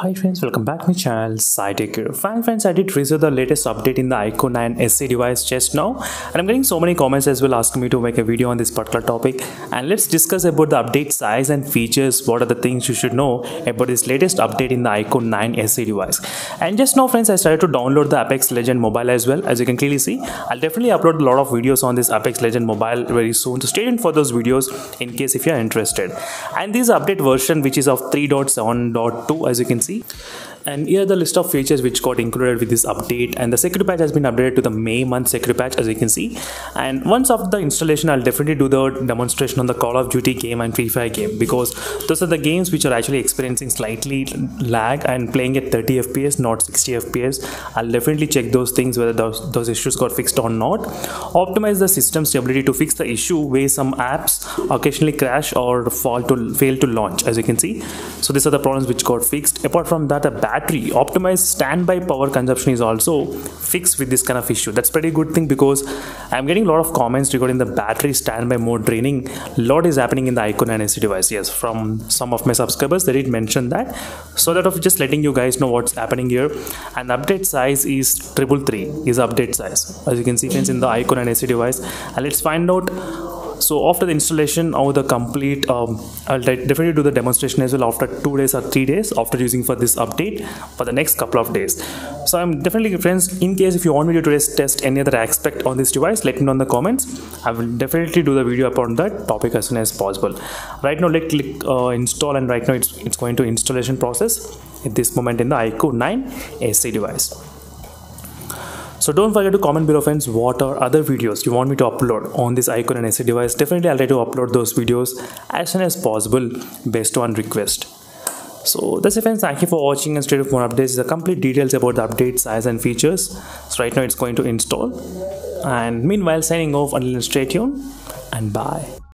Hi friends, welcome back to my channel here. Fine friends, I did receive the latest update in the iQOO 9 SE device just now and I'm getting so many comments as well asking me to make a video on this particular topic and let's discuss about the update size and features, what are the things you should know about this latest update in the iQOO 9 SE device. And just now friends, I started to download the Apex Legend mobile as well as you can clearly see. I'll definitely upload a lot of videos on this Apex Legend mobile very soon so stay tuned for those videos in case if you're interested. And this update version which is of 3.7.2 as you can can see? And here are the list of features which got included with this update. And the security patch has been updated to the May month security patch as you can see. And once after the installation I'll definitely do the demonstration on the Call of Duty game and Free Fire game because those are the games which are actually experiencing slightly lag and playing at 30 fps not 60 fps I'll definitely check those things whether those, those issues got fixed or not. Optimize the system stability to fix the issue where some apps occasionally crash or fall to fail to launch as you can see. So these are the problems which got fixed. Apart from that a battery optimized standby power consumption is also fixed with this kind of issue. That's pretty good thing because i'm getting a lot of comments regarding the battery standby mode draining a lot is happening in the iQOO 9 SE device. Yes from some of my subscribers they did mention that. So that of just letting you guys know what's happening here. And update size is triple three is update size. As you can see friends in the iQOO 9 SE device. And let's find out so after the installation of the complete um, i'll definitely do the demonstration as well after two days or three days after using for this update for the next couple of days. So i'm definitely friends in case if you want me to test any other aspect on this device let me know in the comments. I will definitely do the video upon that topic as soon as possible. Right now let's click uh, install and right now it's, it's going to installation process at this moment in the iQOO 9 SE device so don't forget to comment below friends what are other videos you want me to upload on this iQOO 9 SE device. Definitely I'll try to upload those videos as soon as possible based on request. So that's it friends, thank you for watching and straight up more updates. The complete details about the update size and features. So right now it's going to install. And meanwhile signing off until stay tuned and bye.